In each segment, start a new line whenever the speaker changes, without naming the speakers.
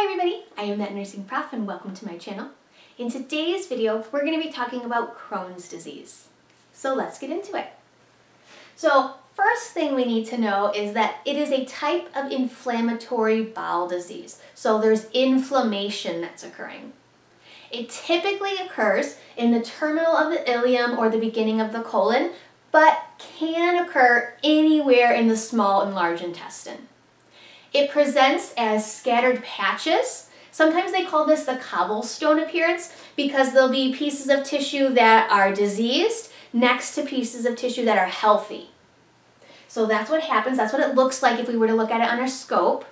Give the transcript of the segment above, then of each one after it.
Hi everybody, I am that nursing prof and welcome to my channel. In today's video, we're going to be talking about Crohn's disease. So let's get into it. So first thing we need to know is that it is a type of inflammatory bowel disease. So there's inflammation that's occurring. It typically occurs in the terminal of the ileum or the beginning of the colon, but can occur anywhere in the small and large intestine. It presents as scattered patches. Sometimes they call this the cobblestone appearance because there'll be pieces of tissue that are diseased next to pieces of tissue that are healthy. So that's what happens. That's what it looks like if we were to look at it a scope.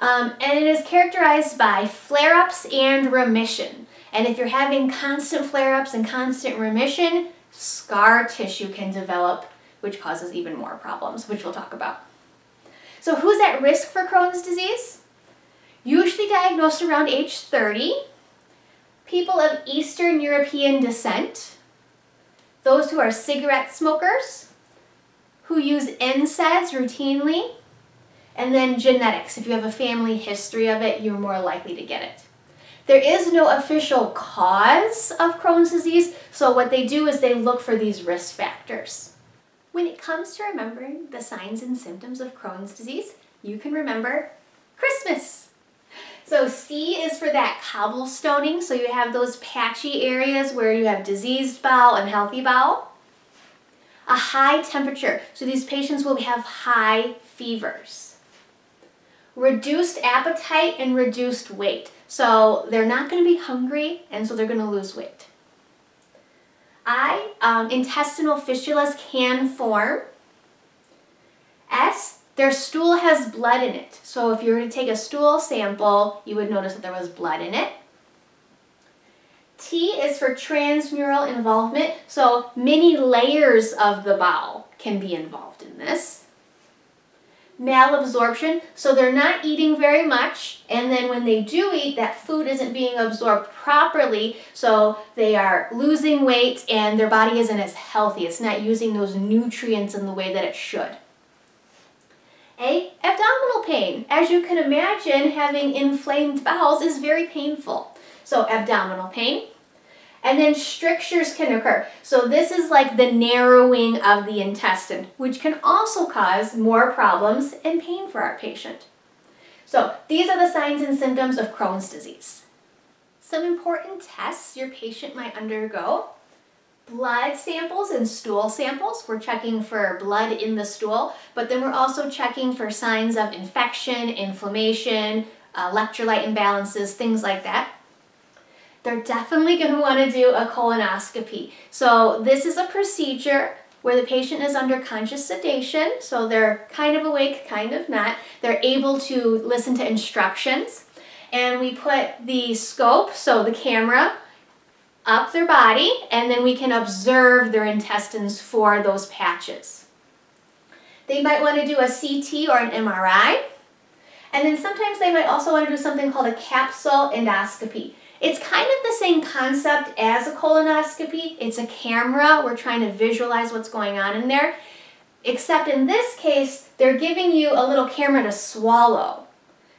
Um, and it is characterized by flare-ups and remission. And if you're having constant flare-ups and constant remission, scar tissue can develop, which causes even more problems, which we'll talk about. So who's at risk for Crohn's disease? Usually diagnosed around age 30, people of Eastern European descent, those who are cigarette smokers, who use NSAIDs routinely, and then genetics. If you have a family history of it, you're more likely to get it. There is no official cause of Crohn's disease, so what they do is they look for these risk factors. When it comes to remembering the signs and symptoms of Crohn's disease, you can remember Christmas. So C is for that cobblestoning, so you have those patchy areas where you have diseased bowel and healthy bowel. A high temperature, so these patients will have high fevers. Reduced appetite and reduced weight, so they're not going to be hungry and so they're going to lose weight. I, um, intestinal fistulas can form. S, their stool has blood in it. So if you were to take a stool sample, you would notice that there was blood in it. T is for transmural involvement, so many layers of the bowel can be involved in this malabsorption, so they're not eating very much, and then when they do eat, that food isn't being absorbed properly, so they are losing weight and their body isn't as healthy. It's not using those nutrients in the way that it should. A, abdominal pain. As you can imagine, having inflamed bowels is very painful. So abdominal pain. And then strictures can occur. So this is like the narrowing of the intestine, which can also cause more problems and pain for our patient. So these are the signs and symptoms of Crohn's disease. Some important tests your patient might undergo. Blood samples and stool samples. We're checking for blood in the stool, but then we're also checking for signs of infection, inflammation, uh, electrolyte imbalances, things like that they're definitely going to want to do a colonoscopy. So this is a procedure where the patient is under conscious sedation, so they're kind of awake, kind of not. They're able to listen to instructions. And we put the scope, so the camera, up their body, and then we can observe their intestines for those patches. They might want to do a CT or an MRI. And then sometimes they might also want to do something called a capsule endoscopy. It's kind of the same concept as a colonoscopy. It's a camera. We're trying to visualize what's going on in there. Except in this case, they're giving you a little camera to swallow.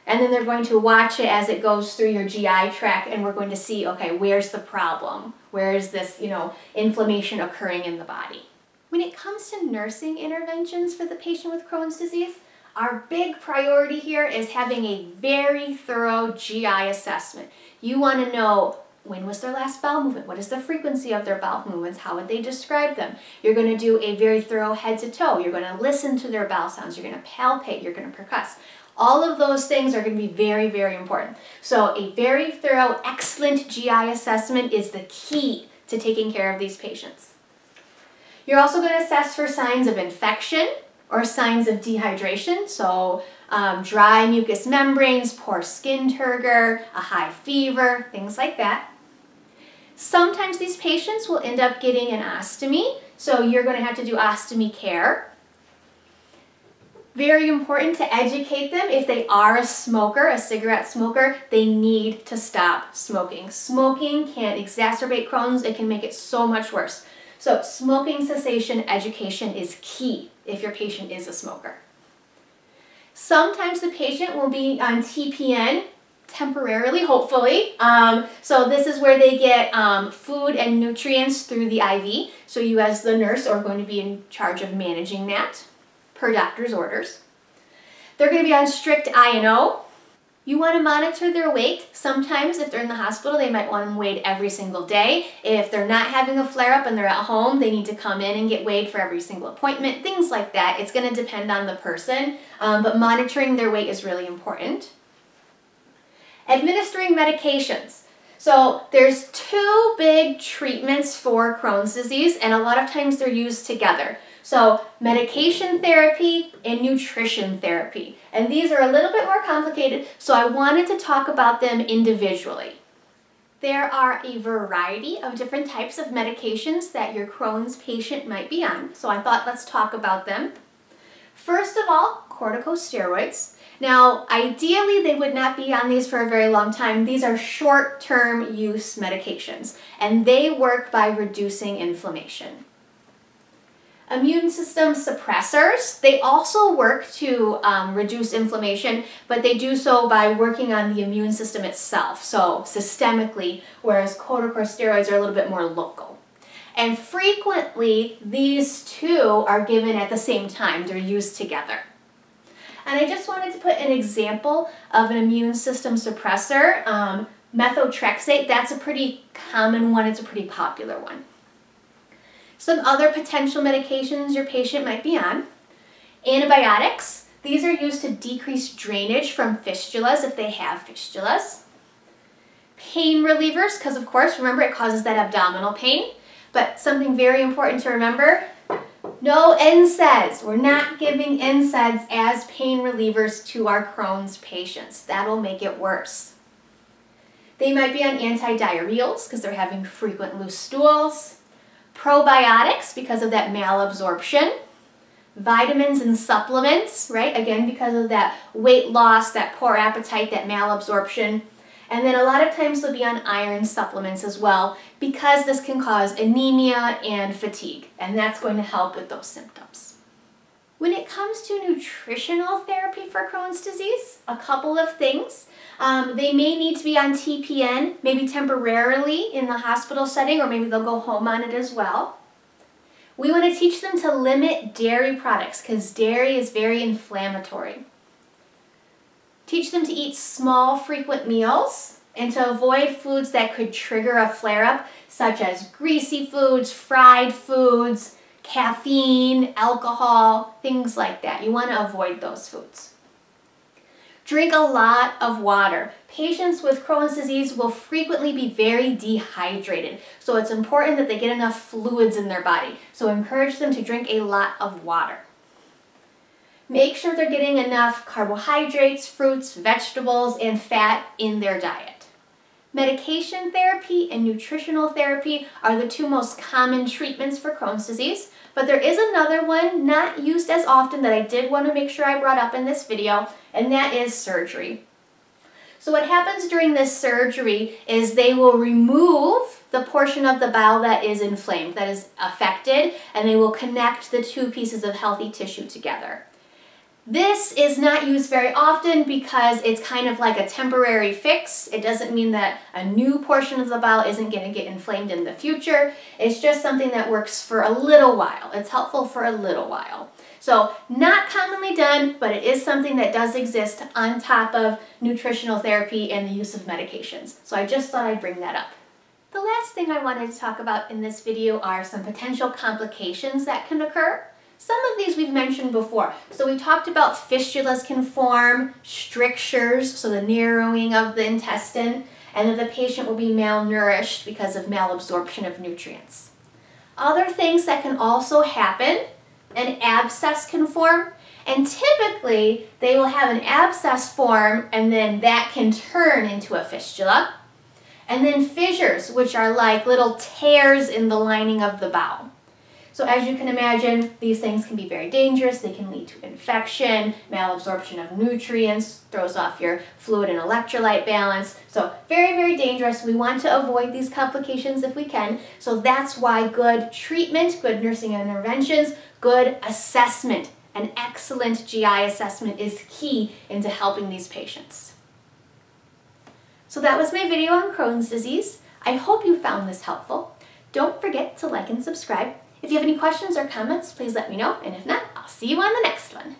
And then they're going to watch it as it goes through your GI tract and we're going to see, okay, where's the problem? Where is this, you know, inflammation occurring in the body? When it comes to nursing interventions for the patient with Crohn's disease, our big priority here is having a very thorough GI assessment. You want to know when was their last bowel movement? What is the frequency of their bowel movements? How would they describe them? You're going to do a very thorough head to toe. You're going to listen to their bowel sounds. You're going to palpate. You're going to percuss. All of those things are going to be very, very important. So a very thorough, excellent GI assessment is the key to taking care of these patients. You're also going to assess for signs of infection, or signs of dehydration, so um, dry mucous membranes, poor skin turgor, a high fever, things like that. Sometimes these patients will end up getting an ostomy, so you're going to have to do ostomy care. Very important to educate them if they are a smoker, a cigarette smoker, they need to stop smoking. Smoking can exacerbate Crohn's, it can make it so much worse. So smoking cessation education is key if your patient is a smoker. Sometimes the patient will be on TPN temporarily, hopefully. Um, so this is where they get um, food and nutrients through the IV. So you as the nurse are going to be in charge of managing that per doctor's orders. They're going to be on strict I&O. You want to monitor their weight. Sometimes if they're in the hospital, they might want them weighed every single day. If they're not having a flare-up and they're at home, they need to come in and get weighed for every single appointment, things like that. It's going to depend on the person, um, but monitoring their weight is really important. Administering medications. So there's two big treatments for Crohn's disease and a lot of times they're used together. So medication therapy and nutrition therapy. And these are a little bit more complicated, so I wanted to talk about them individually. There are a variety of different types of medications that your Crohn's patient might be on, so I thought let's talk about them. First of all, corticosteroids. Now, ideally, they would not be on these for a very long time. These are short-term use medications, and they work by reducing inflammation. Immune system suppressors, they also work to um, reduce inflammation, but they do so by working on the immune system itself, so systemically, whereas corticosteroids are a little bit more local. And frequently, these two are given at the same time. They're used together. And I just wanted to put an example of an immune system suppressor. Um, methotrexate, that's a pretty common one. It's a pretty popular one. Some other potential medications your patient might be on. Antibiotics. These are used to decrease drainage from fistulas if they have fistulas. Pain relievers, because of course, remember it causes that abdominal pain. But something very important to remember, no NSAIDs. We're not giving NSAIDs as pain relievers to our Crohn's patients. That'll make it worse. They might be on antidiarrheals because they're having frequent loose stools. Probiotics because of that malabsorption. Vitamins and supplements, right? Again, because of that weight loss, that poor appetite, that malabsorption. And then a lot of times they'll be on iron supplements as well because this can cause anemia and fatigue, and that's going to help with those symptoms. When it comes to nutritional therapy for Crohn's disease, a couple of things. Um, they may need to be on TPN, maybe temporarily in the hospital setting, or maybe they'll go home on it as well. We want to teach them to limit dairy products because dairy is very inflammatory. Teach them to eat small, frequent meals and to avoid foods that could trigger a flare-up, such as greasy foods, fried foods, caffeine, alcohol, things like that. You want to avoid those foods. Drink a lot of water. Patients with Crohn's disease will frequently be very dehydrated, so it's important that they get enough fluids in their body. So encourage them to drink a lot of water. Make sure they're getting enough carbohydrates, fruits, vegetables, and fat in their diet. Medication therapy and nutritional therapy are the two most common treatments for Crohn's disease, but there is another one not used as often that I did want to make sure I brought up in this video, and that is surgery. So what happens during this surgery is they will remove the portion of the bowel that is inflamed, that is affected, and they will connect the two pieces of healthy tissue together. This is not used very often because it's kind of like a temporary fix. It doesn't mean that a new portion of the bowel isn't going to get inflamed in the future. It's just something that works for a little while. It's helpful for a little while. So not commonly done, but it is something that does exist on top of nutritional therapy and the use of medications. So I just thought I'd bring that up. The last thing I wanted to talk about in this video are some potential complications that can occur. Some of these we've mentioned before. So we talked about fistulas can form, strictures, so the narrowing of the intestine, and that the patient will be malnourished because of malabsorption of nutrients. Other things that can also happen, an abscess can form, and typically they will have an abscess form and then that can turn into a fistula. And then fissures, which are like little tears in the lining of the bowel. So as you can imagine, these things can be very dangerous. They can lead to infection, malabsorption of nutrients, throws off your fluid and electrolyte balance. So very, very dangerous. We want to avoid these complications if we can. So that's why good treatment, good nursing interventions, good assessment, an excellent GI assessment is key into helping these patients. So that was my video on Crohn's disease. I hope you found this helpful. Don't forget to like and subscribe. If you have any questions or comments, please let me know, and if not, I'll see you on the next one.